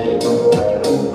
誰もが